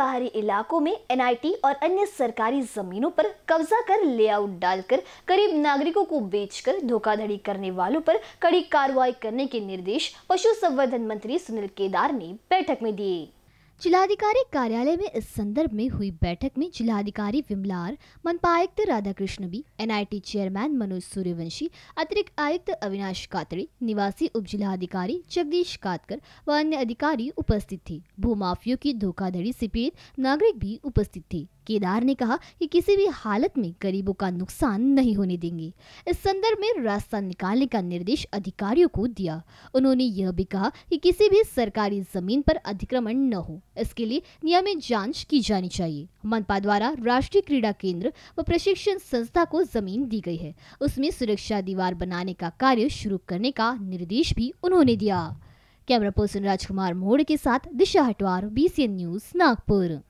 बाहरी इलाकों में एनआईटी और अन्य सरकारी जमीनों पर कब्जा कर लेआउट डालकर करीब नागरिकों को बेचकर धोखाधड़ी करने वालों पर कड़ी कार्रवाई करने के निर्देश पशु संवर्धन मंत्री सुनील केदार ने बैठक में दिए। जिलाधिकारी कार्यालय में इस संदर्भ में हुई बैठक में जिलाधिकारी विमलार मनपा आयुक्त Radhakrishna B, NIT chairman Manoj Suryavanshi, अतिरिक्त आयुक्त अविनाश कातड़े, निवासी उप जिलाधिकारी जगदीश कातकर व अन्य अधिकारी उपस्थित थे। भूमाफियों की धोखाधड़ी से पीड़ित नागरिक भी उपस्थित थे। केदार ने कहा कि किसी भी हालत में गरीबों का नुकसान नहीं होने देंगे। इस संदर्भ में रास्ता निकालने का निर्देश अधिकारियों को दिया। उन्होंने यह भी कहा कि किसी भी सरकारी ज़मीन पर अतिक्रमण न हो। इसके लिए नियमित जाँच की जानी चाहिए। मनपा द्वारा राष्ट्रीय क्रीड़ा केंद्र व प्रशिक्षण संस्था को ज़मीन दी गई है। उसमें सुरक्षा दीवार बनाने का कार्य शुरू करने का निर्देश भी उन्होंने दिया। कैमरा पर्सन राजकुमार मोड़ के साथ दिशा हटवार बीसीएन न्यूज़ नागपुर।